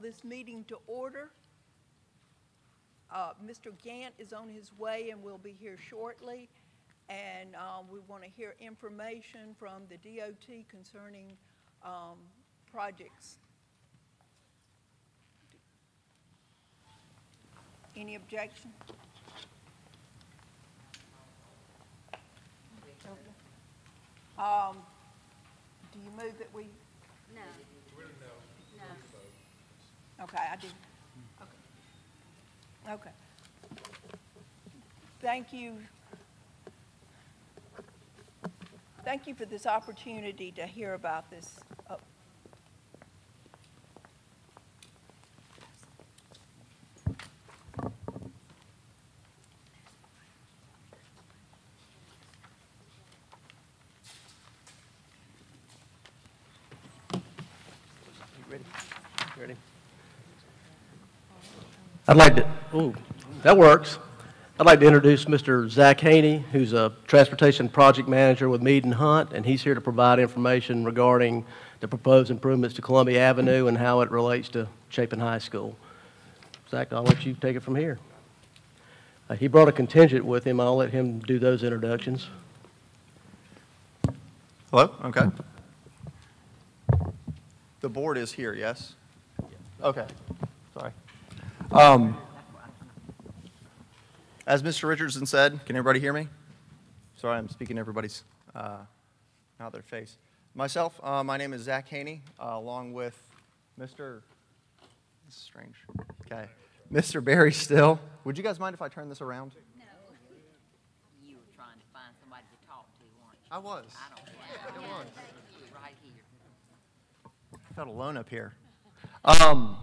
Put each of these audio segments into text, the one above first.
this meeting to order. Uh, Mr. Gant is on his way and will be here shortly. And uh, we want to hear information from the DOT concerning um, projects. Any objection? Um, Do you move that we No. Okay, I do. Okay. Okay. Thank you. Thank you for this opportunity to hear about this. I'd like to, ooh, that works. I'd like to introduce Mr. Zach Haney, who's a transportation project manager with Mead and Hunt, and he's here to provide information regarding the proposed improvements to Columbia Avenue and how it relates to Chapin High School. Zach, I'll let you take it from here. Uh, He brought a contingent with him. I'll let him do those introductions. Hello? Okay. The board is here, yes? Okay, sorry. Um, As Mr. Richardson said, can everybody hear me? Sorry, I'm speaking to everybody's, uh, not their face. Myself, uh, my name is Zach Haney, uh, along with Mr., this is strange, okay, Mr. Barry Still. Would you guys mind if I turn this around? You were trying to find somebody to talk to, weren't you? I was. I don't care. It was. Right here. I felt alone up here. Um,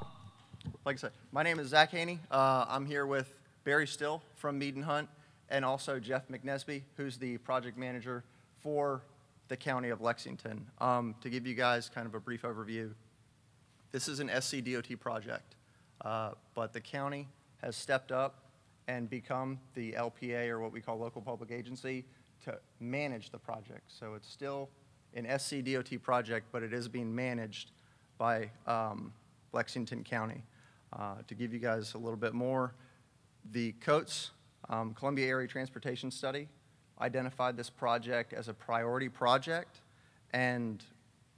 like I said, my name is Zach Haney. Uh, I'm here with Barry Still from Mead and Hunt, and also Jeff McNesby, who's the project manager for the county of Lexington. Um, to give you guys kind of a brief overview, this is an SCDOT project, uh, but the county has stepped up and become the LPA, or what we call local public agency, to manage the project. So it's still an SCDOT project, but it is being managed by um, Lexington County. Uh, To give you guys a little bit more, the COATS, um, Columbia Area Transportation Study, identified this project as a priority project, and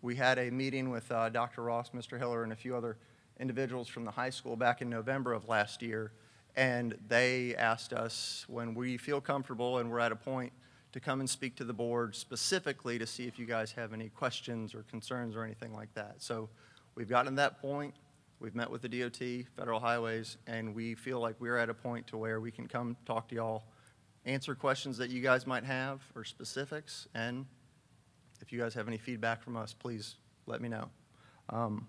we had a meeting with uh, Dr. Ross, Mr. Hiller, and a few other individuals from the high school back in November of last year, and they asked us when we feel comfortable and we're at a point to come and speak to the board specifically to see if you guys have any questions or concerns or anything like that. So we've gotten to that point. We've met with the DOT, Federal Highways, and we feel like we're at a point to where we can come talk to y'all, answer questions that you guys might have or specifics, and if you guys have any feedback from us, please let me know. Um,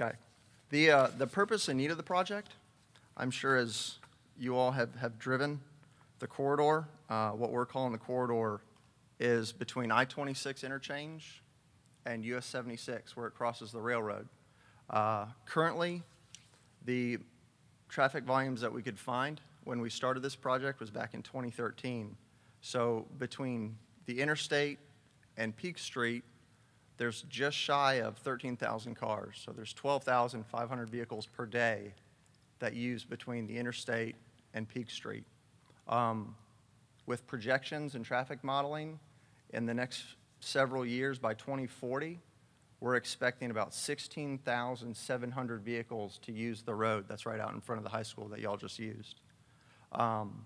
Okay. The, uh, the purpose and need of the project, I'm sure as you all have, have driven the corridor, uh, what we're calling the corridor is between I-26 interchange and US 76, where it crosses the railroad. Uh, Currently, the traffic volumes that we could find when we started this project was back in 2013. So between the interstate and Peak Street, there's just shy of 13,000 cars. So there's 12,500 vehicles per day that use between the interstate and Peak Street. Um, With projections and traffic modeling, in the next several years, by 2040, we're expecting about 16,700 vehicles to use the road that's right out in front of the high school that y'all just used. Um,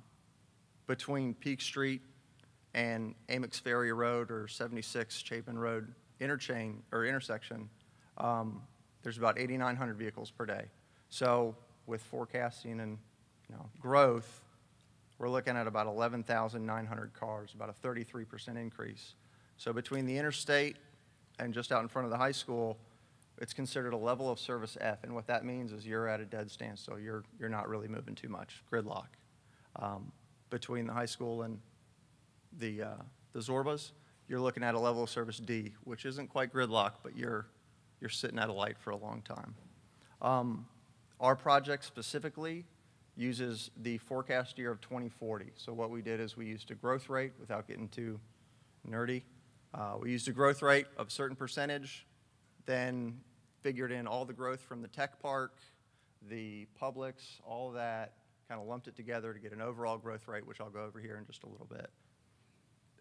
Between Peak Street and Amicks Ferry Road or 76 Chapin Road interchange, or intersection, um, there's about 8,900 vehicles per day. So with forecasting and, you know, growth, we're looking at about 11,900 cars, about a 33% increase. So between the interstate and just out in front of the high school, it's considered a level of service F. And what that means is you're at a dead standstill. You're, you're not really moving too much, gridlock. Um, Between the high school and the, uh, the Zorbas, you're looking at a level of service D, which isn't quite gridlock, but you're, you're sitting at a light for a long time. Um, Our project specifically uses the forecast year of 2040. So what we did is we used a growth rate, without getting too nerdy, Uh, We used a growth rate of a certain percentage, then figured in all the growth from the tech park, the Publix, all that, kind of lumped it together to get an overall growth rate, which I'll go over here in just a little bit.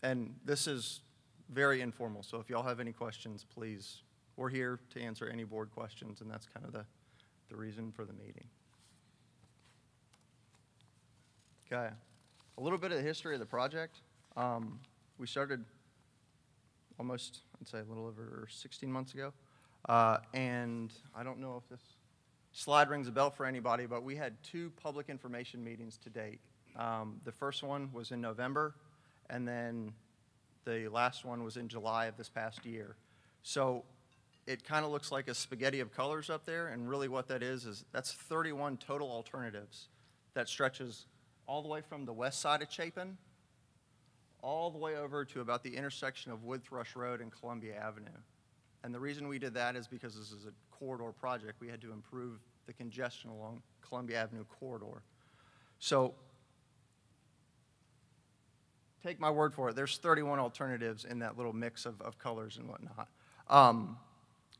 And this is very informal, so if y'all have any questions, please, we're here to answer any board questions, and that's kind of the, the reason for the meeting. Okay, a little bit of the history of the project. Um, We started almost, I'd say, a little over 16 months ago. Uh, And I don't know if this slide rings a bell for anybody, but we had two public information meetings to date. Um, The first one was in November, and then the last one was in July of this past year. So it kind of looks like a spaghetti of colors up there, and really what that is, is that's 31 total alternatives that stretches all the way from the west side of Chapin, all the way over to about the intersection of Wood Thrush Road and Columbia Avenue. And the reason we did that is because this is a corridor project. We had to improve the congestion along Columbia Avenue corridor. So take my word for it, there's 31 alternatives in that little mix of, of colors and whatnot. Um,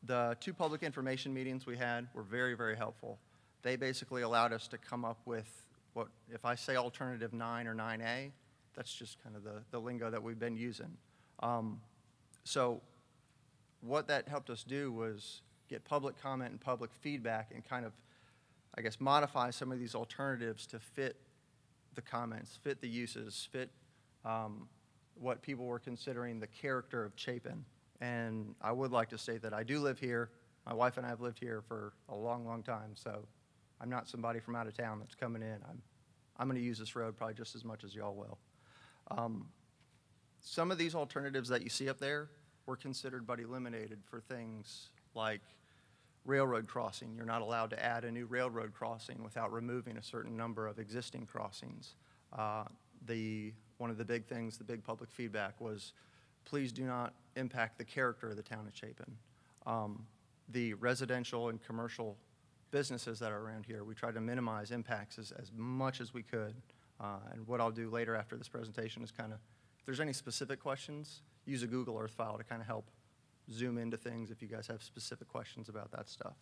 the two public information meetings we had were very, very helpful. They basically allowed us to come up with what, if I say alternative nine or 9A, that's just kind of the, the lingo that we've been using. Um, so what that helped us do was get public comment and public feedback and kind of, I guess, modify some of these alternatives to fit the comments, fit the uses, fit um, what people were considering the character of Chapin. And I would like to state that I do live here. My wife and I have lived here for a long, long time, so I'm not somebody from out of town that's coming in. I'm, I'm going to use this road probably just as much as y'all will. Um, some of these alternatives that you see up there were considered but eliminated for things like railroad crossing. You're not allowed to add a new railroad crossing without removing a certain number of existing crossings. Uh, The, one of the big things, the big public feedback was, please do not impact the character of the town of Chapin. Um, The residential and commercial businesses that are around here, we tried to minimize impacts as, as much as we could. Uh, And what I'll do later after this presentation is kind of, if there's any specific questions, use a Google Earth file to kind of help zoom into things if you guys have specific questions about that stuff.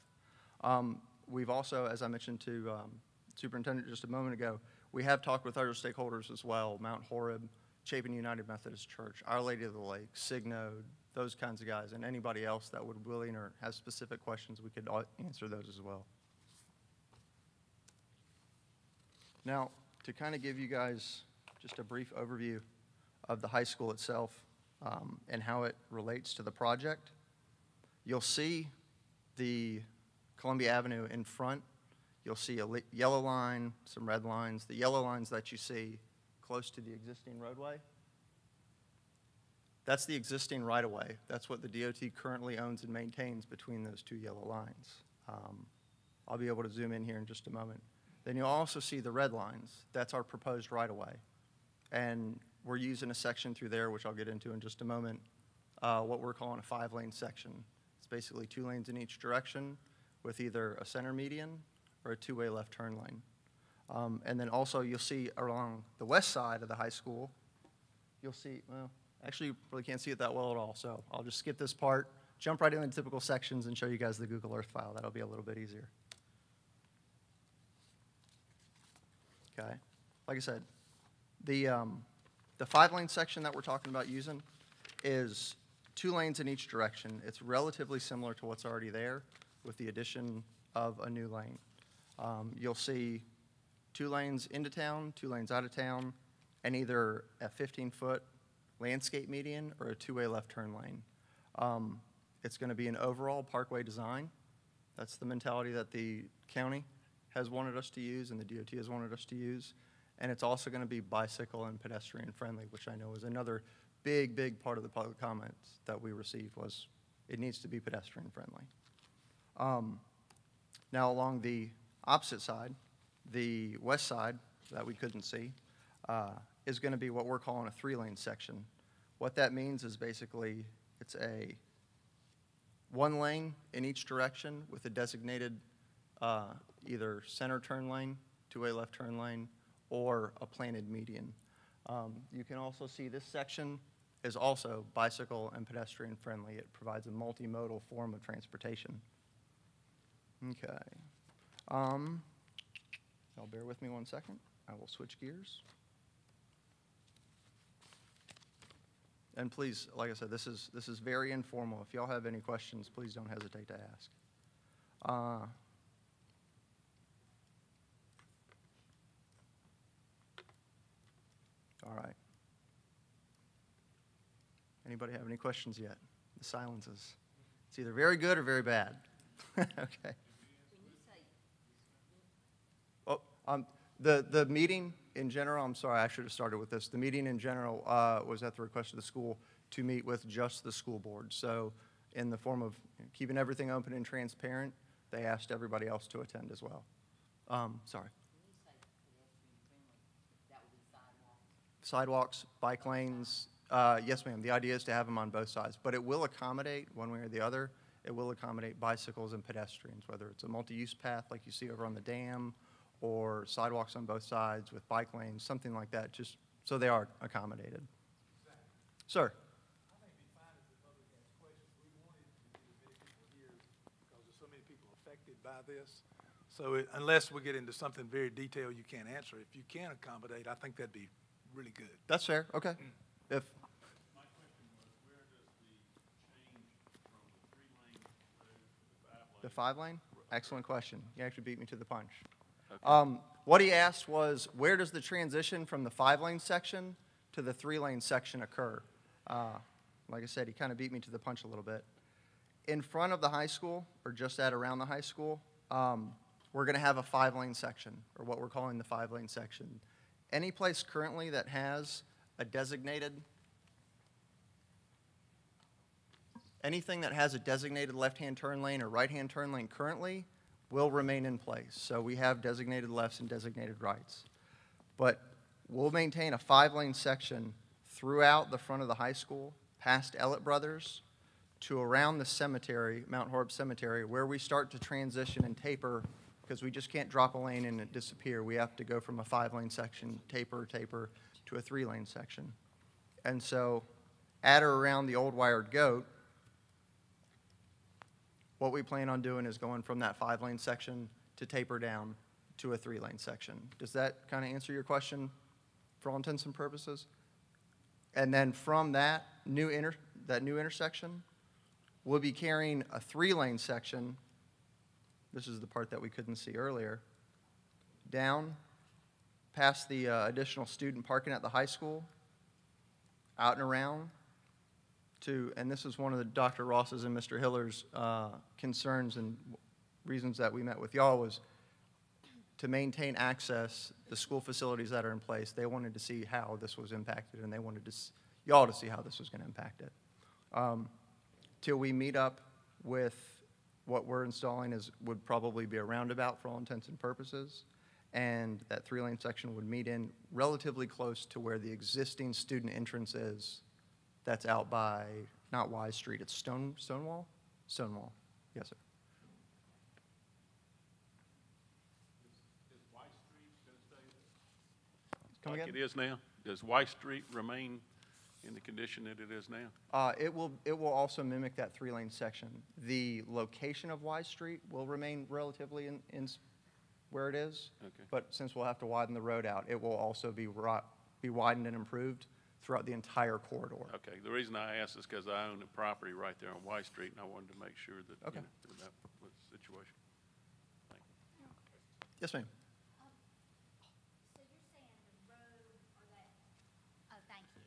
Um, We've also, as I mentioned to um, Superintendent just a moment ago, we have talked with other stakeholders as well, Mount Horeb, Chapin United Methodist Church, Our Lady of the Lake, Signode, those kinds of guys, and anybody else that would willing or have specific questions, we could answer those as well. Now, to kind of give you guys just a brief overview of the high school itself um, and how it relates to the project, you'll see the Columbia Avenue in front. You'll see a yellow line, some red lines. The yellow lines that you see close to the existing roadway, that's the existing right-of-way. That's what the DOT currently owns and maintains between those two yellow lines. Um, I'll be able to zoom in here in just a moment. Then you'll also see the red lines. That's our proposed right-of-way. And we're using a section through there, which I'll get into in just a moment, uh, what we're calling a five-lane section. It's basically two lanes in each direction with either a center median or a two-way left turn lane. Um, And then also, you'll see along the west side of the high school, you'll see, well, actually, you really can't see it that well at all, so I'll just skip this part, jump right into the typical sections and show you guys the Google Earth file. That'll be a little bit easier. Okay, like I said, the, um, the five-lane section that we're talking about using is two lanes in each direction. It's relatively similar to what's already there with the addition of a new lane. Um, You'll see two lanes into town, two lanes out of town, and either a 15-foot landscape median or a two-way left turn lane. Um, It's going to be an overall parkway design. That's the mentality that the county has wanted us to use and the DOT has wanted us to use. And it's also going to be bicycle and pedestrian friendly, which I know is another big, big part of the public comments that we received was it needs to be pedestrian friendly. Um, Now, along the opposite side, the west side that we couldn't see, uh, is going to be what we're calling a three-lane section. What that means is basically, it's a one lane in each direction with a designated uh, either center turn lane, two-way left turn lane, or a planted median. Um, You can also see this section is also bicycle and pedestrian friendly. It provides a multimodal form of transportation. Okay. Um, y'all bear with me one second. I will switch gears. And please, like I said, this is, this is very informal. If y'all have any questions, please don't hesitate to ask. Uh, All right. Anybody have any questions yet? The silence is, it's either very good or very bad. Okay. Oh, um, the, the meeting in general, I'm sorry, I should have started with this. The meeting in general, uh, was at the request of the school to meet with just the school board. So in the form of keeping everything open and transparent, they asked everybody else to attend as well. Um, sorry. Sidewalks, bike lanes, uh, yes, ma'am. The idea is to have them on both sides, but it will accommodate, one way or the other, it will accommodate bicycles and pedestrians, whether it's a multi-use path like you see over on the dam, or sidewalks on both sides with bike lanes, something like that, just so they are accommodated. Sir? I think it'd be fine if the public asked questions. We wanted to do the video for years because there's so many people affected by this. So it- unless we get into something very detailed you can't answer, if you can accommodate, I think that'd be really good. That's fair, okay. If, My question was, where does the change from the three-lane road to the five-lane? The five lane? Excellent question. You actually beat me to the punch. Um, what he asked was, where does the transition from the five lane section to the three lane section occur? Uh, like I said, he kind of beat me to the punch a little bit. In front of the high school, or just at around the high school, um, we're going to have a five lane section, or what we're calling the five lane section. Any place currently that has a designated anything that has a designated left-hand turn lane or right-hand turn lane currently will remain in place. So we have designated lefts and designated rights. But we'll maintain a five-lane section throughout the front of the high school, past Ellett Brothers, to around the cemetery, Mount Horeb Cemetery, where we start to transition and taper, because we just can't drop a lane and it disappear. We have to go from a five-lane section, taper, taper, to a three-lane section. And so, at or around the old wired goat, what we plan on doing is going from that five-lane section to taper down to a three-lane section. Does that kind of answer your question for all intents and purposes? And then from that new inter, that new intersection, we'll be carrying a three-lane section, this is the part that we couldn't see earlier, down past the uh, additional student parking at the high school, out and around, to, and this is one of the Dr. Ross's and Mr. Hiller's uh, concerns and reasons that we met with y'all was to maintain access, the school facilities that are in place, they wanted to see how this was impacted, and they wanted to, y'all to see how this was going to impact it. Um, Till we meet up with what we're installing is, would probably be a roundabout for all intents and purposes, and that three-lane section would meet in relatively close to where the existing student entrance is that's out by, not Wise Street, it's Stone, Stonewall? Stonewall, yes, sir. Is White Street gonna stay Come like again? it is now? Does White Street remain in the condition that it is now? Uh, it will, it will also mimic that three-lane section. The location of Y Street will remain relatively in, in where it is. Okay. But since we'll have to widen the road out, it will also be ri, be widened and improved throughout the entire corridor. Okay, the reason I asked is because I own a property right there on Y Street, and I wanted to make sure that, Okay. you know, that was the situation. Thank you. Yes, ma'am. So you're saying the road or that, oh, thank you.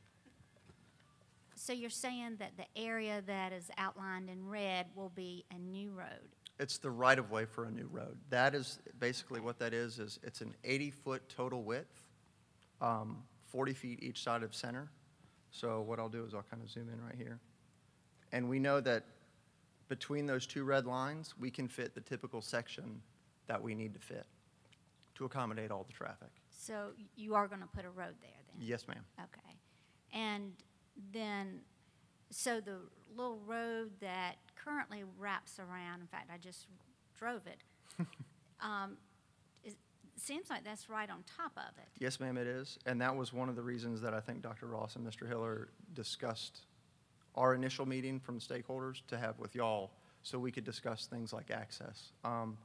So you're saying that the area that is outlined in red will be a new road? It's the right-of-way for a new road. That is, basically what that is, is it's an 80-foot total width, um, 40 feet each side of center. So what I'll do is I'll kind of zoom in right here. And we know that between those two red lines, we can fit the typical section that we need to fit to accommodate all the traffic. So you are gonna put a road there then? Yes, ma'am. Okay. And then, so the little road that currently wraps around, in fact, I just drove it, um, is, seems like that's right on top of it. Yes, ma'am, it is. And that was one of the reasons that I think Dr. Ross and Mr. Hiller discussed our initial meeting from stakeholders to have with y'all, so we could discuss things like access. Um,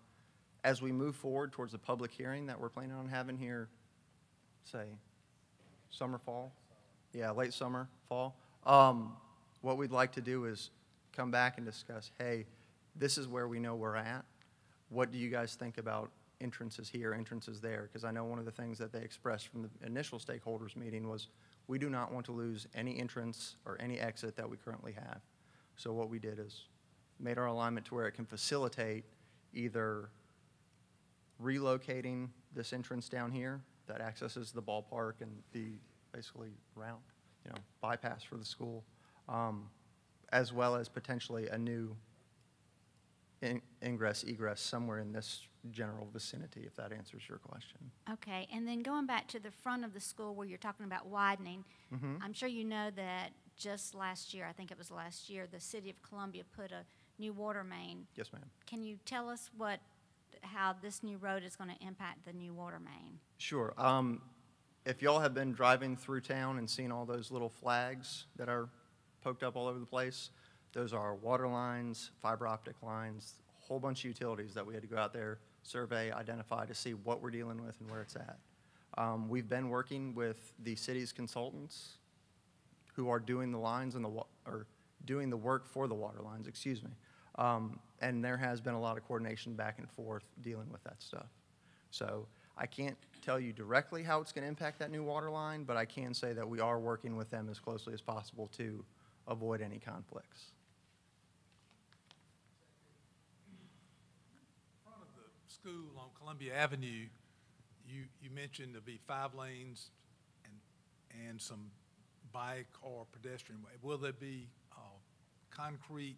As we move forward towards the public hearing that we're planning on having here, say, summer, fall? Yeah, late summer, fall. Um, What we'd like to do is come back and discuss, hey, this is where we know we're at. What do you guys think about entrances here, entrances there? Because I know one of the things that they expressed from the initial stakeholders meeting was, we do not want to lose any entrance or any exit that we currently have. So what we did is made our alignment to where it can facilitate either relocating this entrance down here that accesses the ballpark and the basically round, you know, bypass for the school, um, as well as potentially a new in- ingress egress somewhere in this general vicinity, if that answers your question. Okay, and then going back to the front of the school where you're talking about widening, Mm-hmm. I'm sure you know that just last year, I think it was last year, the city of Columbia put a new water main. Yes, ma'am. Can you tell us what, how this new road is going to impact the new water main? Sure. Um, If y'all have been driving through town and seen all those little flags that are poked up all over the place, those are water lines, fiber optic lines, a whole bunch of utilities that we had to go out there, survey, identify to see what we're dealing with and where it's at. Um, We've been working with the city's consultants who are doing the lines and the, or doing the work for the water lines, excuse me. Um, And there has been a lot of coordination back and forth dealing with that stuff. So I can't tell you directly how it's going to impact that new water line, but I can say that we are working with them as closely as possible to avoid any conflicts. front of the school on Columbia Avenue, you, you mentioned there'll be five lanes and, and some bike or pedestrian way. Will there be, uh, concrete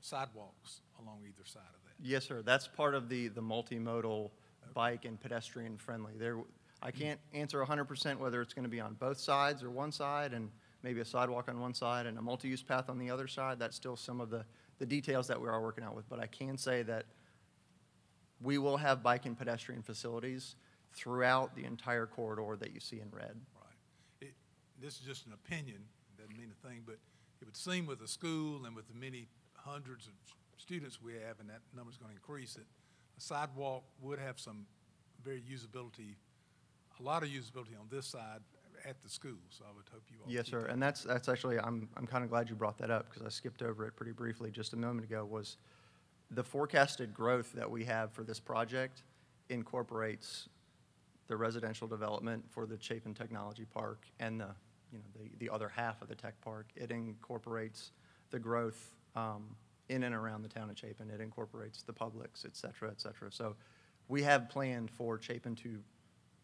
sidewalks along either side of that? Yes, sir. That's part of the, the multimodal bike and pedestrian friendly. There, I can't answer hundred percent whether it's gonna be on both sides or one side and maybe a sidewalk on one side and a multi-use path on the other side. That's still some of the, the details that we are working out with. But I can say that we will have bike and pedestrian facilities throughout the entire corridor that you see in red. Right. It, this is just an opinion, doesn't mean a thing, but it would seem with the school and with the many hundreds of students we have, and that number is gonna increase, that sidewalk would have some very usability, a lot of usability on this side at the school, so I would hope you all. Yes, sir, and that's, that's actually, I'm, I'm kind of glad you brought that up, because I skipped over it pretty briefly just a moment ago, was the forecasted growth that we have for this project incorporates the residential development for the Chapin Technology Park and the, you know, the, the other half of the tech park. It incorporates the growth um, in and around the town of Chapin. It incorporates the Publix, et cetera, et cetera. So we have planned for Chapin to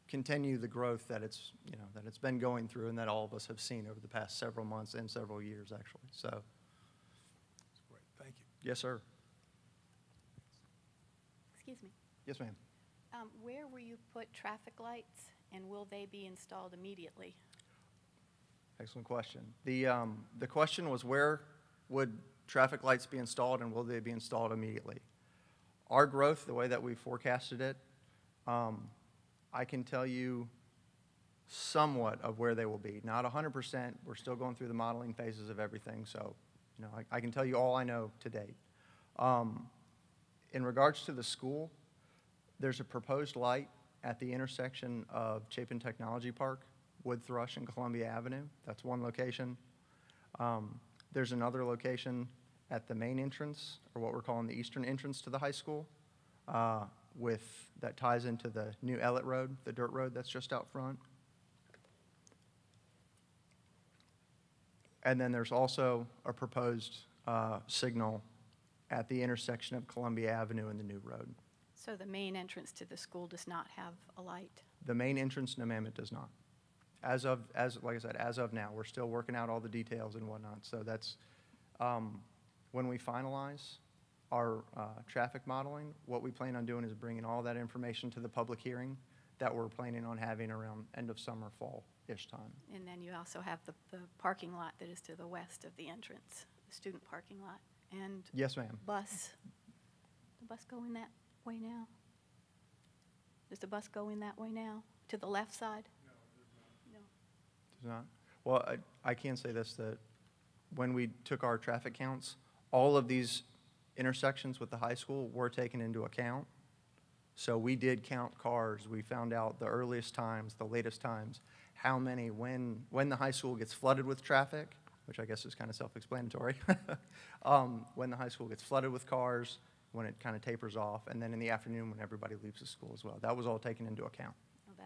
continue the growth that it's, you know, that it's been going through and that all of us have seen over the past several months and several years, actually. So, Great, thank you. yes, sir. Excuse me. Yes, ma'am. Um, Where will you put traffic lights, and will they be installed immediately? Excellent question. The, um, the question was where would traffic lights be installed and will they be installed immediately? Our growth, the way that we forecasted it, um, I can tell you somewhat of where they will be. Not hundred percent, we're still going through the modeling phases of everything, so, you know, I, I can tell you all I know to date. Um, in regards to the school, there's a proposed light at the intersection of Chapin Technology Park, Wood Thrush, and Columbia Avenue. That's one location. Um, There's another location at the main entrance, or what we're calling the eastern entrance to the high school, uh, with, that ties into the new Ellett Road, the dirt road that's just out front. And then there's also a proposed uh, signal at the intersection of Columbia Avenue and the new road. So the main entrance to the school does not have a light? The main entrance, no ma'am, it does not. As of, as, like I said, as of now, we're still working out all the details and whatnot. So that's, um, when we finalize our, uh, traffic modeling, what we plan on doing is bringing all that information to the public hearing that we're planning on having around end of summer, fall-ish time. And then you also have the, the parking lot that is to the west of the entrance, the student parking lot, and Yes, ma'am. bus. The bus going that way now? Does the bus go in that way now, to the left side? Not? Well, I, I can say this, that when we took our traffic counts, all of these intersections with the high school were taken into account. So we did count cars. We found out the earliest times, the latest times, how many, when, when the high school gets flooded with traffic, which I guess is kind of self-explanatory. um, when the high school gets flooded with cars, when it kind of tapers off, and then in the afternoon when everybody leaves the school as well. That was all taken into account.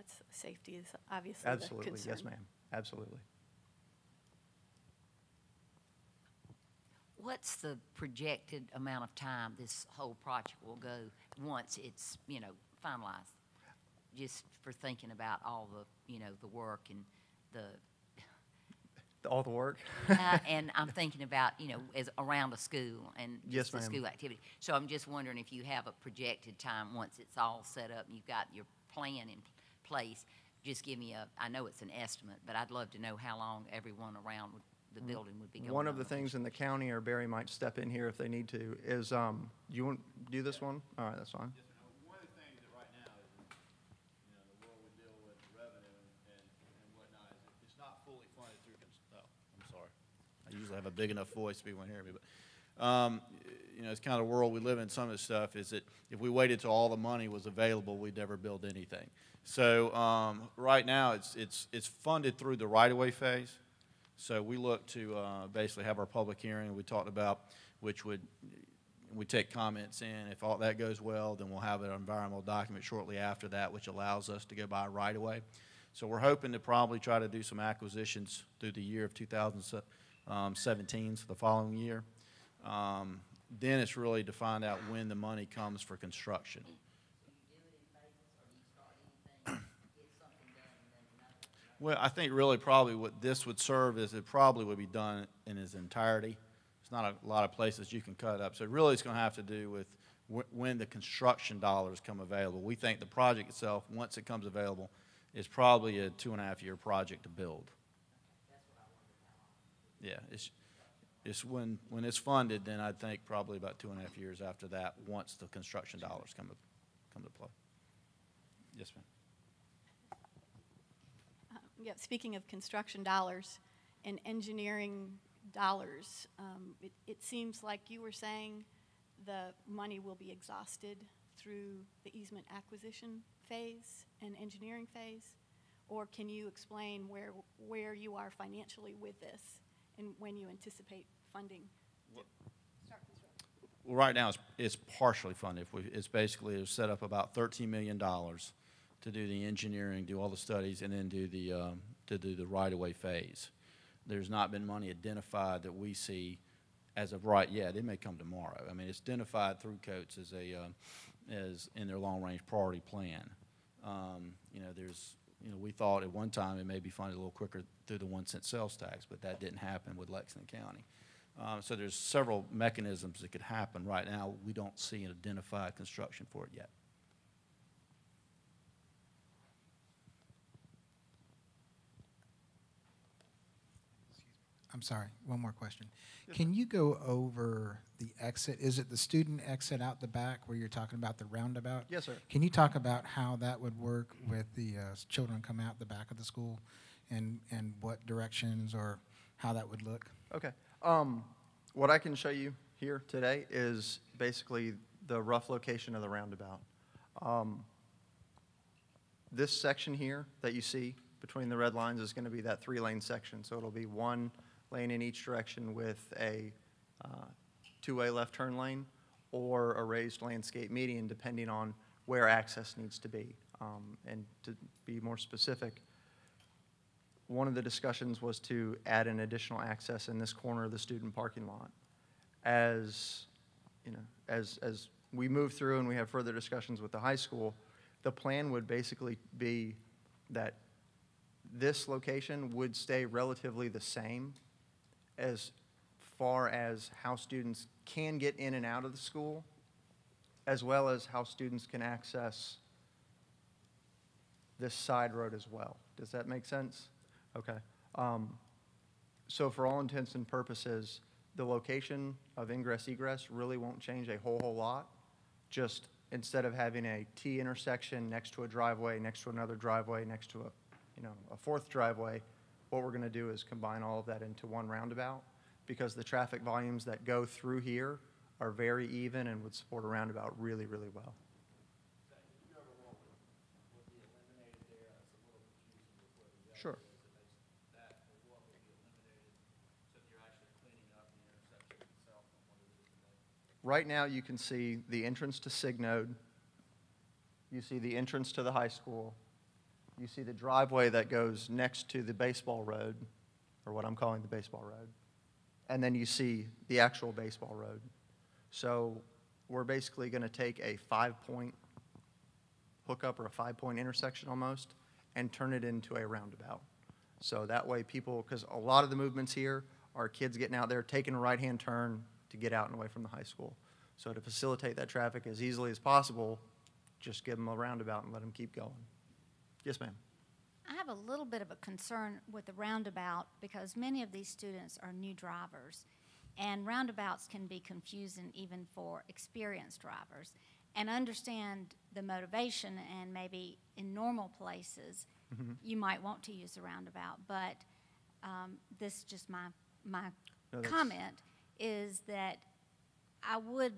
Well, that's, safety is obviously the concern. Absolutely, yes, ma'am. Absolutely. What's the projected amount of time this whole project will go once it's, you know, finalized? Just for thinking about all the, you know, the work and the, All the work? uh, and I'm thinking about, you know, as around a school and Yes, just the school activity. So I'm just wondering if you have a projected time, once it's all set up and you've got your plan in place, just give me a, I know it's an estimate, but I'd love to know how long everyone around the building would be going. One of the with. things in the county, or Barry might step in here if they need to, is, um, you want, to do this one? All right, that's fine. Yes, sir. One of the things that right now is, you know, the world we deal with revenue and, and and whatnot, is it's not fully funded through, cons- oh, I'm sorry. I usually have a big enough voice so people can hear me, but, um, you know, it's kind of the world we live in, some of this stuff, is that if we waited till all the money was available, we'd never build anything. So, um, right now, it's, it's, it's funded through the right-of-way phase. So we look to, uh, basically have our public hearing we talked about, which would, we take comments in. If all that goes well, then we'll have an environmental document shortly after that, which allows us to go by right away. So we're hoping to probably try to do some acquisitions through the year of 2017, so the following year. Um, Then it's really to find out when the money comes for construction. Well, I think really probably what this would serve is it probably would be done in its entirety. It's not a lot of places you can cut up. So really it's going to have to do with wh- when the construction dollars come available. We think the project itself, once it comes available, is probably a two and a half year project to build. Yeah, it's, it's when, when it's funded, then I think probably about two and a half years after that, once the construction dollars come, to- come to play. Yes, ma'am. Uh, Yeah, speaking of construction dollars and engineering dollars, um, it, it seems like you were saying the money will be exhausted through the easement acquisition phase and engineering phase? Or can you explain where, where you are financially with this and when you anticipate funding? to start? Well, right now, it's, it's partially funded. If we- It's basically, it's set up about thirteen million dollars to do the engineering, do all the studies, and then do the, um, to do the right-of-way phase. There's not been money identified that we see as of right yet. It may come tomorrow. I mean, it's identified through COATS as a, um, as in their long-range priority plan. Um, You know, there's, you know, we thought at one time it may be funded a little quicker through the one cent sales tax, but that didn't happen with Lexington County. Um, So there's several mechanisms that could happen. Right now, we don't see an identified construction for it yet. I'm sorry, one more question. Can you go over the exit? Is it the student exit out the back where you're talking about the roundabout? Yes, sir. Can you talk about how that would work with the uh, children come out the back of the school and, and what directions or how that would look? Okay. Um, what I can show you here today is basically the rough location of the roundabout. Um, this section here that you see between the red lines is going to be that three-lane section. So it'll be one lane in each direction with a uh, two-way left turn lane or a raised landscape median, depending on where access needs to be. Um, and to be more specific, one of the discussions was to add an additional access in this corner of the student parking lot. As, you know, as, as we move through and we have further discussions with the high school, the plan would basically be that this location would stay relatively the same as far as how students can get in and out of the school, as well as how students can access this side road as well. Does that make sense? Okay. Um, So for all intents and purposes, the location of ingress egress really won't change a whole, whole lot. Just instead of having a T intersection next to a driveway, next to another driveway, next to a, you know, a fourth driveway, what we're going to do is combine all of that into one roundabout because the traffic volumes that go through here are very even and would support a roundabout really, really well. Sure. Right now, you can see the entrance to Signode. You see the entrance to the high school. You see the driveway that goes next to the baseball road, or what I'm calling the baseball road. And then you see the actual baseball road. So we're basically going to take a five-point hookup or a five-point intersection almost and turn it into a roundabout. So that way people, because a lot of the movements here are kids getting out there, taking a right-hand turn to get out and away from the high school. So to facilitate that traffic as easily as possible, just give them a roundabout and let them keep going. Yes, ma'am. I have a little bit of a concern with the roundabout because many of these students are new drivers. And roundabouts can be confusing even for experienced drivers. And understand the motivation and maybe in normal places, Mm-hmm. you might want to use a roundabout. But um, this is just my, my No, comment is that I would,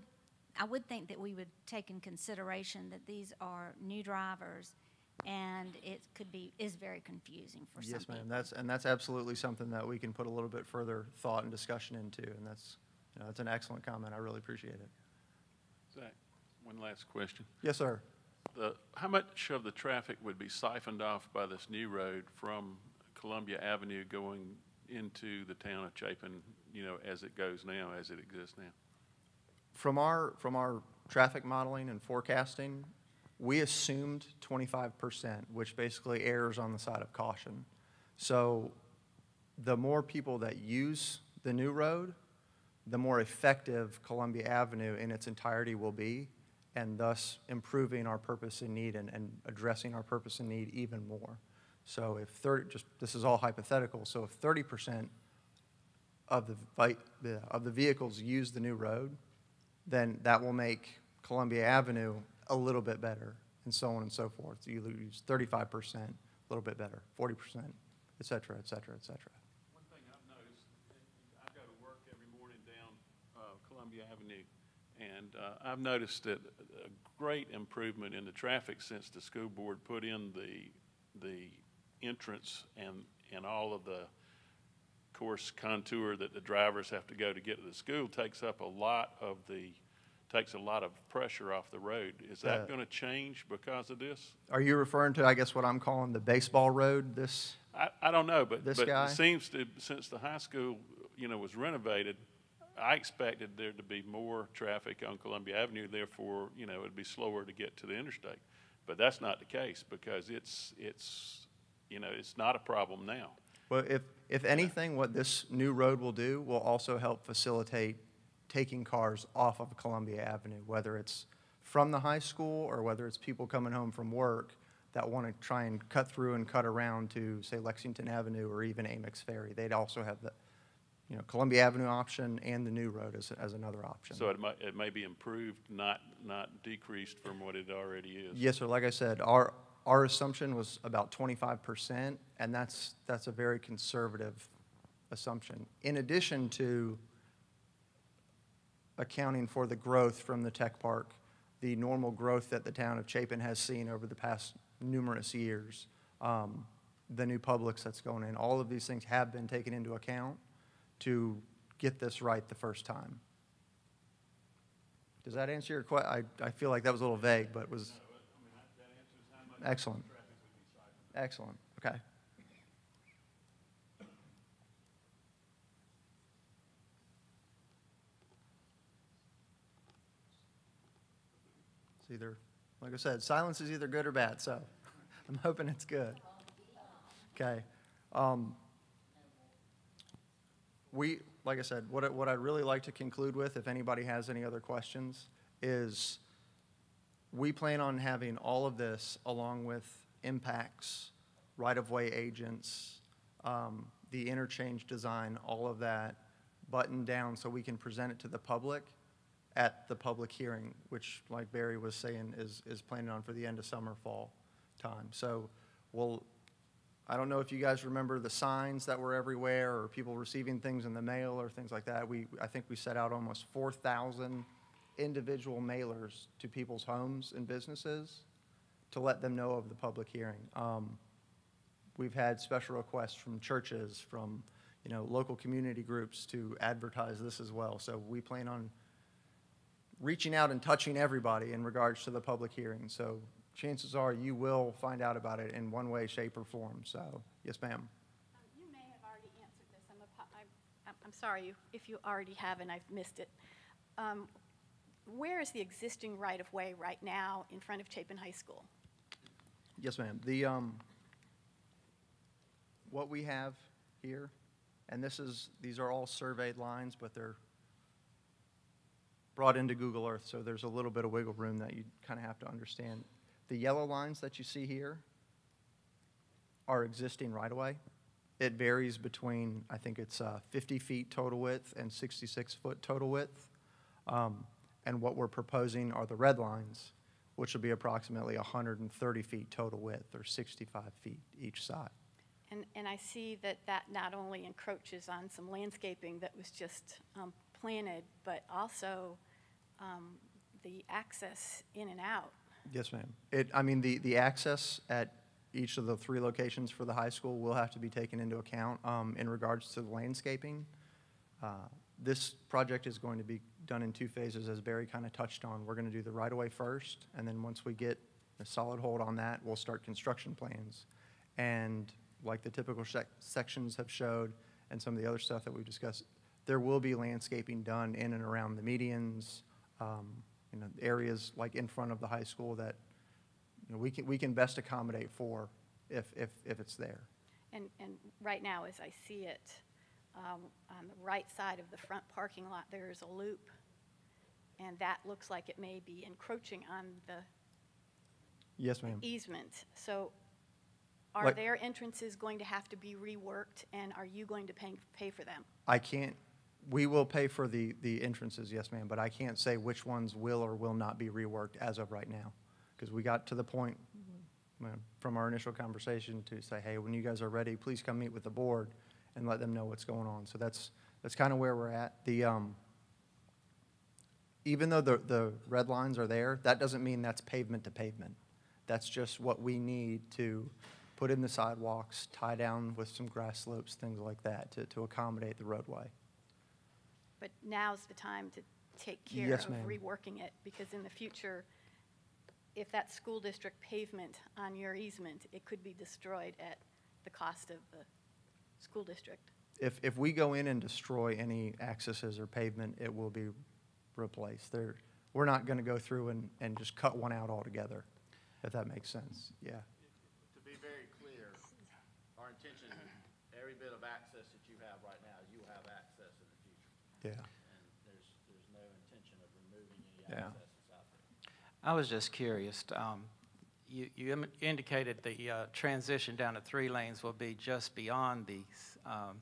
I would think that we would take in consideration that these are new drivers and it could be, is very confusing for some Yes, people. ma'am. That's, and that's absolutely something that we can put a little bit further thought and discussion into, and that's, you know, that's an excellent comment. I really appreciate it. Zach, one last question. Yes, sir. The, how much of the traffic would be siphoned off by this new road from Columbia Avenue going into the town of Chapin, you know, as it goes now, as it exists now? From our, from our traffic modeling and forecasting, we assumed twenty-five percent, which basically errs on the side of caution. So the more people that use the new road, the more effective Columbia Avenue in its entirety will be, and thus improving our purpose and need and, and addressing our purpose and need even more. So if thirty, just, this is all hypothetical, so if thirty percent of the, the- of the vehicles use the new road, then that will make Columbia Avenue a little bit better, and so on and so forth. You lose thirty-five percent, a little bit better, forty percent, et cetera, et cetera, et cetera. One thing I've noticed, I go to work every morning down uh, Columbia Avenue, and uh, I've noticed that a great improvement in the traffic since the school board put in the, the entrance and, and all of the course contour that the drivers have to go to get to the school takes up a lot of the, takes a lot of pressure off the road. Is Uh, that going to change because of this? Are you referring to, I guess, what I'm calling the baseball road, this? I, I don't know, but, This but guy? it seems to, since the high school, you know, was renovated, I expected there to be more traffic on Columbia Avenue, therefore, you know, it'd be slower to get to the interstate. But that's not the case, because it's, it's, you know, it's not a problem now. Well, if, if anything, what this new road will do will also help facilitate taking cars off of Columbia Avenue, whether it's from the high school or whether it's people coming home from work that want to try and cut through and cut around to, say, Lexington Avenue or even Amicks Ferry. They'd also have the, you know, Columbia Avenue option and the new road as, as another option. So it might, it may be improved, not, not decreased from what it already is. Yes, sir. Like I said, our, our assumption was about twenty-five percent, and that's, that's a very conservative assumption. In addition to accounting for the growth from the tech park, the normal growth that the town of Chapin has seen over the past numerous years, um, the new Publix that's going in, all of these things have been taken into account to get this right the first time. Does that answer your question? I, I feel like that was a little vague, but was. Excellent. Excellent, okay. It's either, like I said, silence is either good or bad, so I'm hoping it's good. Okay. Um, We, like I said, what, what I'd really like to conclude with, if anybody has any other questions, is we plan on having all of this along with impacts, right-of-way agents, um, the interchange design, all of that buttoned down so we can present it to the public at the public hearing, which, like Barry was saying, is, is planning on for the end of summer, fall time. So we'll, I don't know if you guys remember the signs that were everywhere, or people receiving things in the mail, or things like that. We, I think we set out almost 4,000 individual mailers to people's homes and businesses to let them know of the public hearing. Um, We've had special requests from churches, from, you know, local community groups to advertise this as well. So we plan on reaching out and touching everybody in regards to the public hearing. So chances are you will find out about it in one way, shape, or form. So, yes, ma'am. Um, You may have already answered this. I'm, I'm, I'm sorry if you already have and I've missed it. Um, Where is the existing right-of-way right now in front of Chapin High School? Yes, ma'am. The, um, what we have here, and this is, these are all surveyed lines, but they're brought into Google Earth, so there's a little bit of wiggle room that you kind of have to understand. The yellow lines that you see here are existing right-of-way. It varies between, I think it's uh, 50 feet total width and 66-foot total width. Um, And what we're proposing are the red lines, which will be approximately 130 feet total width, or 65 feet each side. And, and I see that that not only encroaches on some landscaping that was just um, planted, but also um, the access in and out. Yes, ma'am. It, I mean, the, the access at each of the three locations for the high school will have to be taken into account um, in regards to the landscaping. Uh, This project is going to be done in two phases, as Barry kind of touched on. We're going to do the right-of-way first, and then once we get a solid hold on that, we'll start construction plans. And like the typical sec- sections have showed, and some of the other stuff that we've discussed, there will be landscaping done in and around the medians, um, you know, areas like in front of the high school that, you know, we can, we can best accommodate for if, if, if it's there. And, and right now, as I see it, um, on the right side of the front parking lot, there is a loop, and that looks like it may be encroaching on the Yes, ma'am. easement. So are Like- their entrances going to have to be reworked, and are you going to pay, pay for them? I can't, we will pay for the, the entrances, yes, ma'am, but I can't say which ones will or will not be reworked as of right now. Because we got to the point, from our initial conversation to say, hey, when you guys are ready, please come meet with the board and let them know what's going on. So that's, that's kind of where we're at. The, um, even though the, the red lines are there, that doesn't mean that's pavement to pavement. That's just what we need to put in the sidewalks, tie down with some grass slopes, things like that, to, to accommodate the roadway. But now's the time to take care Yes, of reworking it, because in the future, if that school district pavement on your easement, it could be destroyed at the cost of the school district. If, if we go in and destroy any accesses or pavement, it will be replaced. There, we're not going to go through and, and just cut one out altogether, if that makes sense, yeah. To be very clear, our intention, every bit of access that you have right now, you will have access in the future. Yeah. And there's, there's no intention of removing any Yeah. access out there. I was just curious. um, You you im- indicated the uh, transition down to three lanes will be just beyond the, um,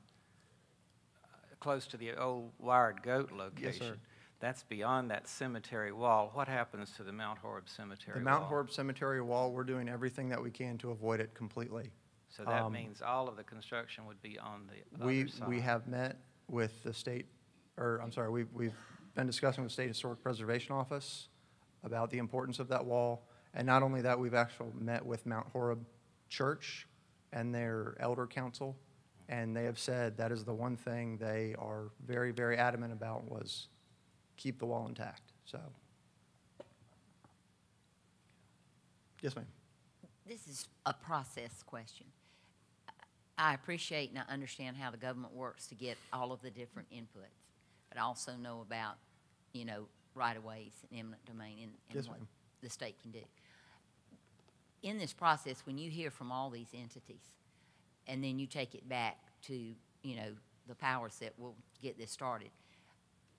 uh, close to the old wired goat location. Yes, sir. That's beyond that cemetery wall. What happens to the Mount Horeb Cemetery The wall? Mount Horeb Cemetery wall, we're doing everything that we can to avoid it completely. So that um, means all of the construction would be on the We, other side? we have met with the state, or, I'm sorry, we've, we've been discussing with State Historic Preservation Office about the importance of that wall. And not only that, we've actually met with Mount Horeb Church and their elder council. And they have said that is the one thing they are very, very adamant about was keep the wall intact, so. Yes, ma'am. This is a process question. I appreciate and I understand how the government works to get all of the different inputs, but also know about, you know, right-of-ways and eminent domain and, Yes, what the state can do. In this process, when you hear from all these entities, and then you take it back to, you know, the powers that will get this started,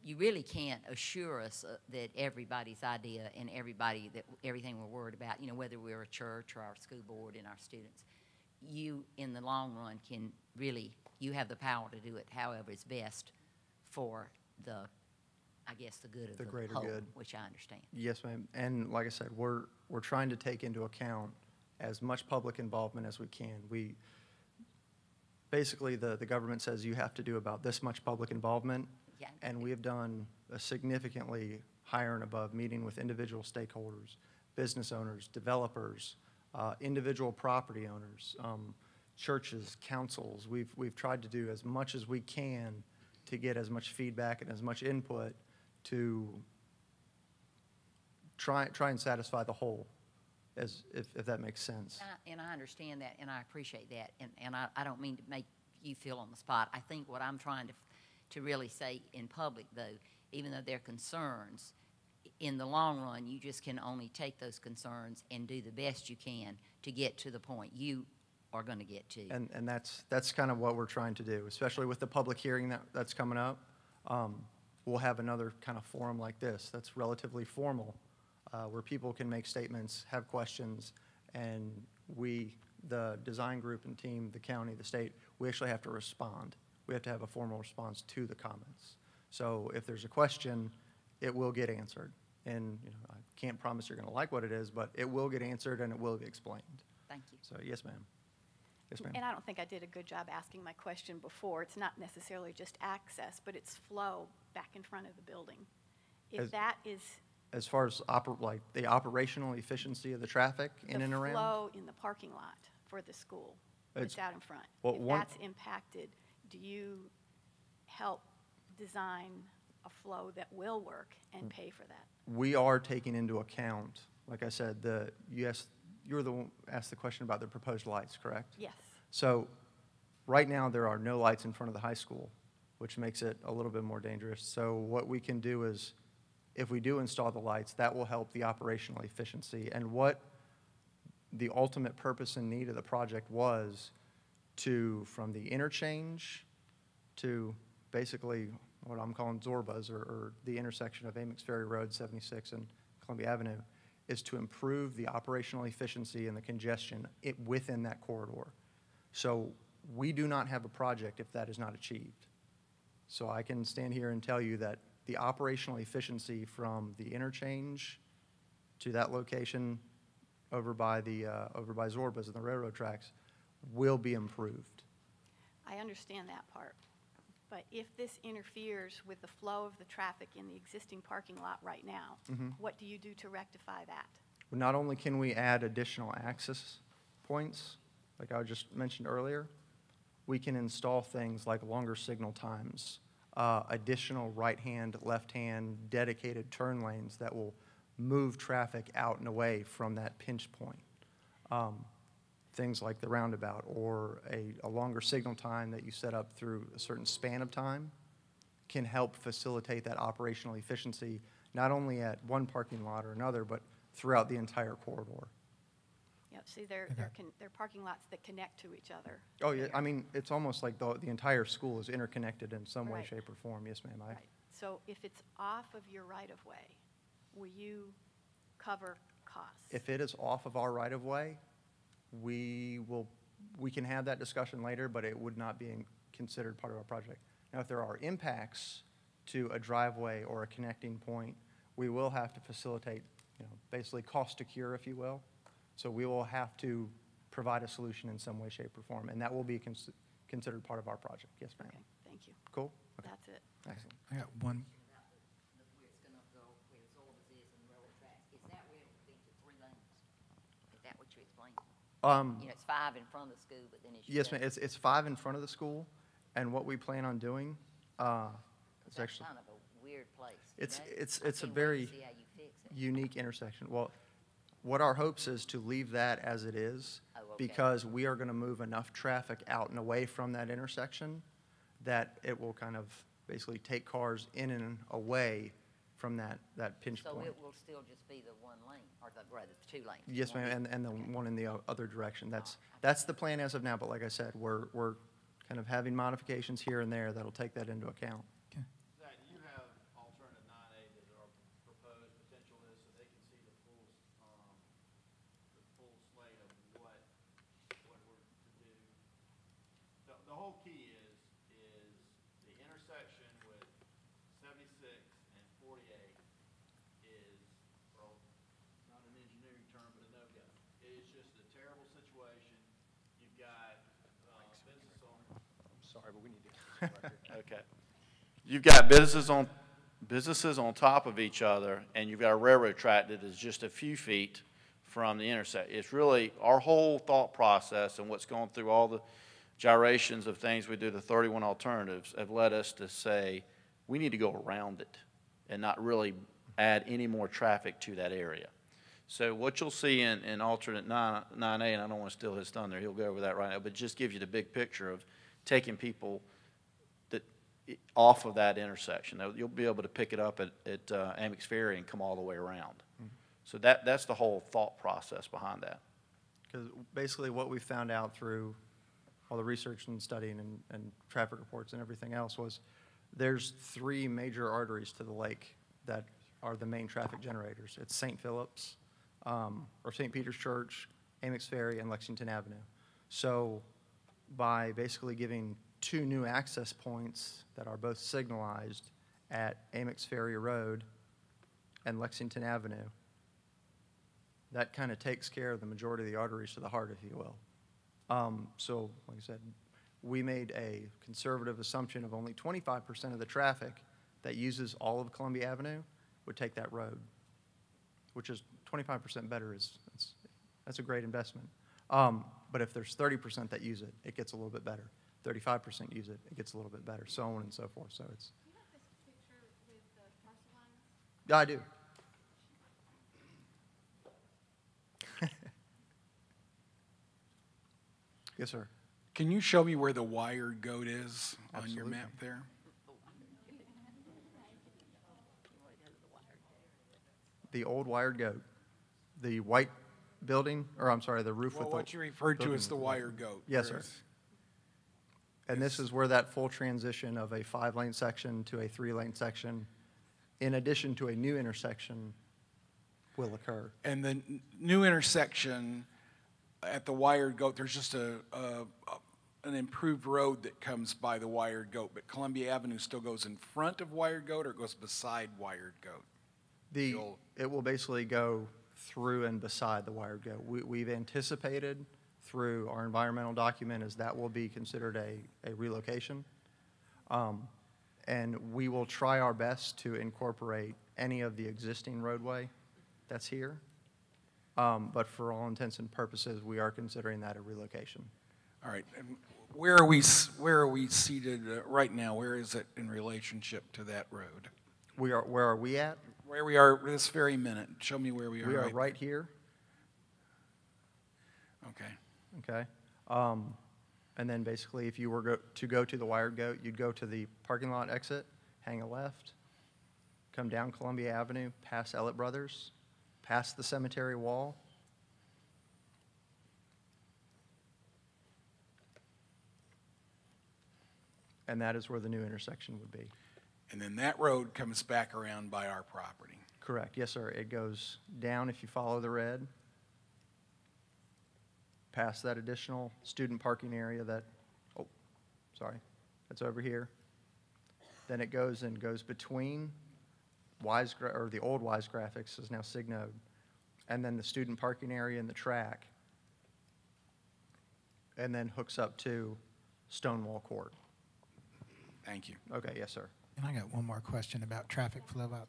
you really can't assure us uh, that everybody's idea and everybody that everything we're worried about, you know, whether we're a church or our school board and our students, you in the long run can really you have the power to do it however is best for the I guess, the good of The the greater whole, good. which I understand. Yes, ma'am. And like I said, we're, we're trying to take into account as much public involvement as we can. We, basically, the, the government says you have to do about this much public involvement. Yeah. And we have done a significantly higher and above meeting with individual stakeholders, business owners, developers, uh, individual property owners, um, churches, councils. We've, we've tried to do as much as we can to get as much feedback and as much input to try, try and satisfy the whole, as, if, if that makes sense. And I- And I understand that, and I appreciate that, and, and I, I don't mean to make you feel on the spot. I think what I'm trying to, to really say in public, though, even though they're concerns, in the long run, you just can only take those concerns and do the best you can to get to the point you are gonna get to. And, and that's, that's kind of what we're trying to do, especially with the public hearing that, that's coming up. Um, We'll have another kind of forum like this that's relatively formal, uh, where people can make statements, have questions, and we, the design group and team, the county, the state, we actually have to respond. We have to have a formal response to the comments. So if there's a question, it will get answered. And, you know, I can't promise you're going to like what it is, but it will get answered and it will be explained. Thank you. So, yes, ma'am. Yes, ma'am. And I don't think I did a good job asking my question before. It's not necessarily just access, but it's flow back in front of the building. If As- that is As far as oper, like, the operational efficiency of the traffic in and the around? flow in the parking lot for the school, It's- it's out in front. well, If one- that's impacted, do you help design a flow that will work Mm. and pay for that? We are taking into account, like I said, the, asked, you were the one, asked the question about the proposed lights, correct? Yes. So, right now, there are no lights in front of the high school, which makes it a little bit more dangerous. So what we can do is, if we do install the lights, that will help the operational efficiency. And what the ultimate purpose and need of the project was to, from the interchange to basically what I'm calling Zorbas, or, or the intersection of Amicks Ferry Road, 76, and Columbia Avenue, is to improve the operational efficiency and the congestion it, within that corridor. So we do not have a project if that is not achieved. So I can stand here and tell you that the operational efficiency from the interchange to that location over by the, uh, over by Zorbas and the railroad tracks will be improved. I understand that part. But if this interferes with the flow of the traffic in the existing parking lot right now, Mm-hmm. what do you do to rectify that? Not only can we add additional access points, like I just mentioned earlier, we can install things like longer signal times, uh, additional right-hand, left-hand dedicated turn lanes that will move traffic out and away from that pinch point. Um, Things like the roundabout or a, a longer signal time that you set up through a certain span of time can help facilitate that operational efficiency, not only at one parking lot or another, but throughout the entire corridor. Yeah, see, they're, they're, con- they're parking lots that connect to each other. Oh, yeah, I mean, it's almost like the, the entire school is interconnected in some way, shape, or form. Yes, ma'am, I, Right. So if it's off of your right-of-way, will you cover costs? if it is off of our right-of-way, we will, we can have that discussion later, but it would not be in- considered part of our project. Now, if there are impacts to a driveway or a connecting point, we will have to facilitate, you know, basically cost to cure, if you will. So we will have to provide a solution in some way, shape, or form, and that will be cons- considered part of our project. Yes, ma'am. Okay, thank you. Cool? Okay, That's it. excellent. I got one, about the, the- where it's gonna go, where Zorba's is and railroad tracks, is that where it'll be to three lanes? Is that what you explained? Um, You know, it's five in front of the school, but then it's. Yes, ma'am, it's, it's five in front of the school, and what we plan on doing, uh, it's That's actually kind of a weird place. you It's- know? it's- I it's a can't wait to very See how you fix it. unique intersection. Well, what our hopes is to leave that as it is, Oh, okay. because we are gonna move enough traffic out and away from that intersection that it will kind of basically take cars in and away from that, that pinch So point. it will still just be the one lane, or the, rather, the two lanes? Yes, ma'am, and, and the one in the o- other direction. That's, oh, that's the plan as of now, but like I said, we're, we're kind of having modifications here and there that'll take that into account. Zach, do you have alternative nine A that our proposed potential is, so they can see the full, um, the full slate of what, what we're to do? The, the whole key is, is the intersection with seventy-six and sorry, but we need to. Okay. You've got businesses on, businesses on top of each other, and you've got a railroad track that is just a few feet from the intersection. It's really, our whole thought process and what's gone through all the gyrations of things we do, the 31 alternatives, have led us to say, we need to go around it and not really add any more traffic to that area. So what you'll see in, in alternate nine, nine A, and I don't want to steal his thunder, he'll go over that right now, but just gives you the big picture of taking people off of that intersection. You'll be able to pick it up at, at uh, Amicks Ferry and come all the way around. So that, that's the whole thought process behind that. Because basically what we found out through all the research and studying and, and traffic reports and everything else was there's three major arteries to the lake that are the main traffic generators. It's St. Philip's, um, or St. Peter's Church, Amicks Ferry, and Lexington Avenue. So by basically giving two new access points that are both signalized at Amicks Ferry Road and Lexington Avenue, that kind of takes care of the majority of the arteries to the heart, if you will. Um, so, like I said, we made a conservative assumption of only twenty-five percent of the traffic that uses all of Columbia Avenue would take that road, which is twenty-five percent better is, that's, that's a great investment. Um, but if there's thirty percent that use it, it gets a little bit better. Thirty-five percent use it, it gets a little bit better, so on and so forth, so it's. Do you have this picture with the parcel? Yeah, I do. Yes, sir. Can you show me where the wired goat is on your map there? The old wired goat, the white building, or I'm sorry, the roof Well, with the. what you referred to as the with wired goat. Yes, where sir. And this is where that full transition of a five-lane section to a three-lane section, in addition to a new intersection, will occur. And the n- new intersection at the wired goat, there's just a, a, a- an improved road that comes by the wired goat, but Columbia Avenue still goes in front of wired goat or it goes beside wired goat? The, it will basically go through and beside the wired goat. We, we've anticipated through our environmental document is that will be considered a, a relocation. Um, And we will try our best to incorporate any of the existing roadway that's here. Um, But for all intents and purposes, we are considering that a relocation. All right, and where are we, where are we seated uh, right now? Where is it in relationship to that road? We are, where are we at? Where we are this very minute, show me where we are We are right. right here. Okay, okay? Um, And then basically, if you were go- to go to the Wired Goat, you'd go to the parking lot exit, hang a left, come down Columbia Avenue, past Ellett Brothers, past the cemetery wall. And that is where the new intersection would be. and then that road comes back around by our property. Correct, yes, sir. It goes down if you follow the red, past that additional student parking area that, oh, sorry, that's over here. Then it goes and goes between Wise, Gra- or the old Wise Graphics is now Signode, and then the student parking area and the track, and then hooks up to Stonewall Court. Thank you. Okay, yes, sir. And I got one more question about traffic flow out.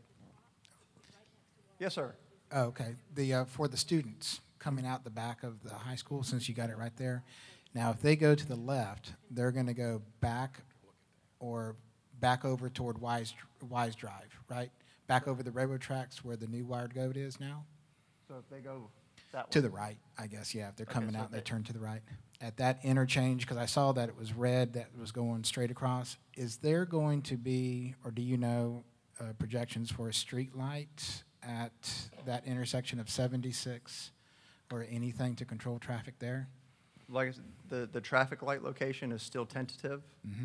Yes, sir. Oh, okay. The, uh, for the students coming out the back of the high school, since you got it right there. Now, if they go to the left, they're gonna go back or back over toward Wise, Wise Drive, right? Back over the railroad tracks where the new wired goat is now? So if they go that way. To the right, I guess, yeah, if they're Okay, coming so out and they they- turn to the right. At that interchange, because I saw that it was red that was going straight across, is there going to be, or do you know, uh, projections for a street light at that intersection of 76? Or anything to control traffic there? Like, I said, the, the traffic light location is still tentative,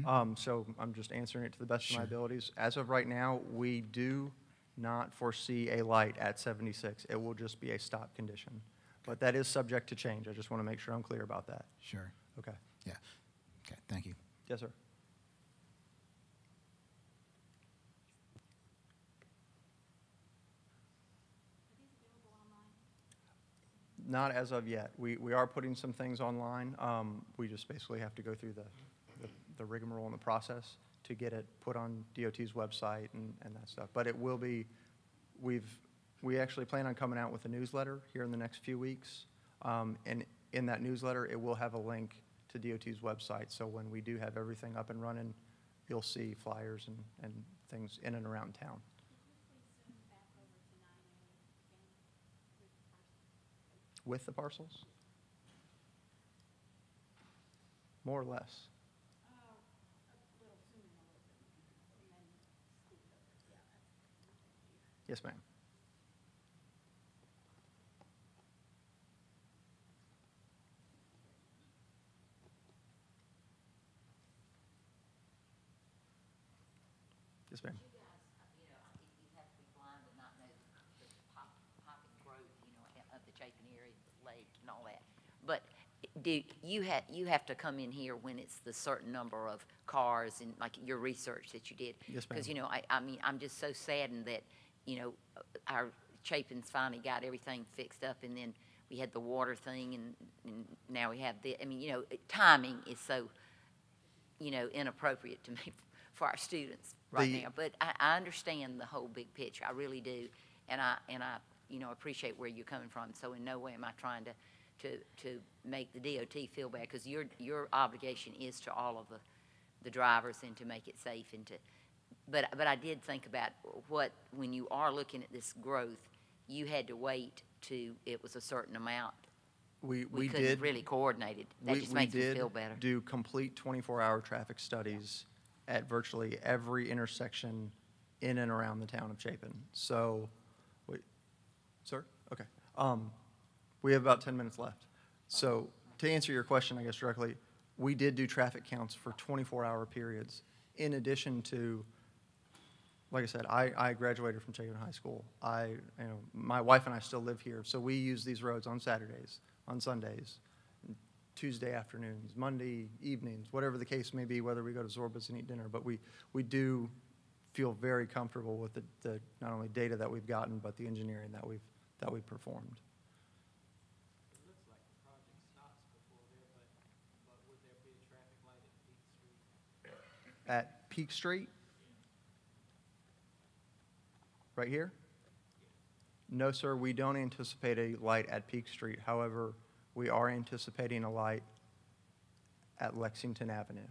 um, so I'm just answering it to the best of my. Sure. abilities. As of right now, we do not foresee a light at 76. It will just be a stop condition. But that is subject to change. I just want to make sure I'm clear about that. Sure. Okay. Yeah. Okay, thank you. Yes, sir. Not as of yet. We, we are putting some things online. Um, we just basically have to go through the, the, the rigmarole and the process to get it put on DOT's website and, and that stuff. But it will be, we've, we actually plan on coming out with a newsletter here in the next few weeks. Um, And in that newsletter, it will have a link to DOT's website. So when we do have everything up and running, you'll see flyers and, and things in and around town. With the parcels? More or less? Uh, yes, ma'am. Yes, ma'am. You guys, you know, you you have to be blind to not know the pop, popping growth, you know, of the Chapin area, the lake and all that. But do, you have, you have to come in here when it's the certain number of cars and like your research that you did? Yes, Because, you know, I, I mean, I'm just so saddened that, you know, our Chapin's finally got everything fixed up and then we had the water thing and, and now we have the, I mean, you know, timing is so, you know, inappropriate to me for our students right The- now. But I, I understand the whole big picture, I really do. And I, and I, you know, appreciate where you're coming from. So in no way am I trying to, to, to make the DOT feel bad, because your, your obligation is to all of the, the drivers and to make it safe and to, but, but I did think about what, when you are looking at this growth, you had to wait to, it was a certain amount. We, We we couldn't did. really coordinate it. That we- just we makes me did feel better. Do complete 24-hour traffic studies at virtually every intersection in and around the town of Chapin. So, wait, sir? Okay. Um, We have about 10 minutes left. So to answer your question, I guess directly, we did do traffic counts for 24-hour periods in addition to, like I said, I, I graduated from Chapin High School. I, you know, my wife and I still live here, so we use these roads on Saturdays, on Sundays, Tuesday afternoons, Monday evenings, whatever the case may be, whether we go to Zorba's and eat dinner. But we, we do feel very comfortable with the, the, not only data that we've gotten, but the engineering that we've, that we've performed. It looks like the project stops before there, but, but would there be a traffic light at Peak Street? At Peak Street? Right here? No, sir, we don't anticipate a light at Peak Street. However, we are anticipating a light at Lexington Avenue.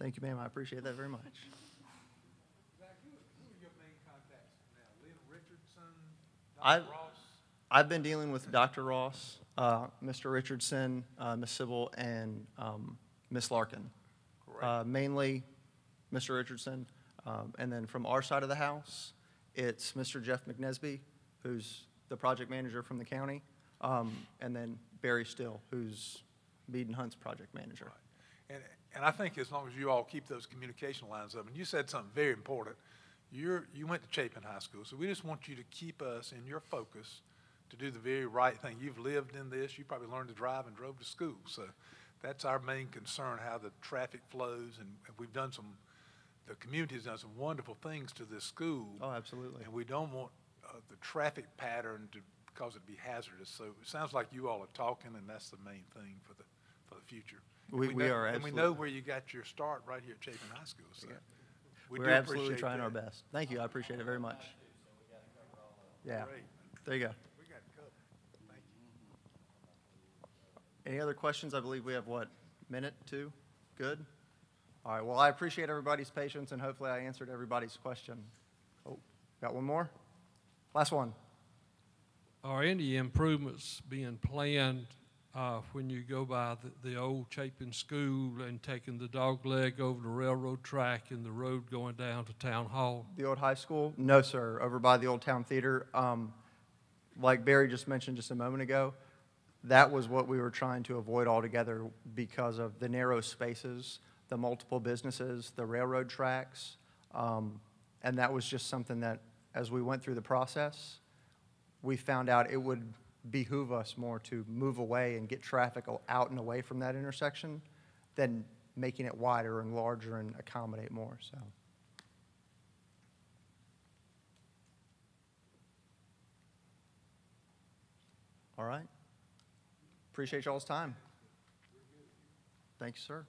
Thank you, ma'am. I appreciate that very much. Zach, who, who are your main contacts now? Lynn Richardson, I- Dr. Ross? I've been dealing with Dr. Ross, uh, Mr. Richardson, uh, Ms. Sybil, and um, Ms. Larkin. Uh, Mainly Mr. Richardson. Um, And then from our side of the house, it's Mr. Jeff McNesby, who's the project manager from the county, um, and then Barry Still, who's Mead and Hunt's project manager. And, and I think as long as you all keep those communication lines up, and you said something very important, you're, you went to Chapin High School, so we just want you to keep us in your focus to do the very right thing. You've lived in this, you probably learned to drive and drove to school, so that's our main concern, how the traffic flows, and we've done some, the community has done some wonderful things to this school. Oh, absolutely. And we don't want uh, the traffic pattern to cause it to be hazardous. So it sounds like you all are talking, and that's the main thing for the, for the future. And We- we know- are And we know where you got your start, right here at Chapin High School, so. we We're absolutely appreciate trying our best. Thank you, I appreciate it very much. Yeah, Great. there you go. We got it covered. Thank you. Any other questions? I believe we have, what, minute, two? Good? All right, well, I appreciate everybody's patience, and hopefully I answered everybody's question. Oh, got one more? Last one. Are any improvements being planned uh, when you go by the, the old Chapin School and taking the dog leg over the railroad track and the road going down to Town Hall? The old high school? No, sir, over by the old town theater. Um, Like Barry just mentioned just a moment ago, that was what we were trying to avoid altogether because of the narrow spaces, the multiple businesses, the railroad tracks. Um, And that was just something that, as we went through the process, we found out it would behoove us more to move away and get traffic out and away from that intersection than making it wider and larger and accommodate more, so. All right. Appreciate y'all's time. Thanks, sir.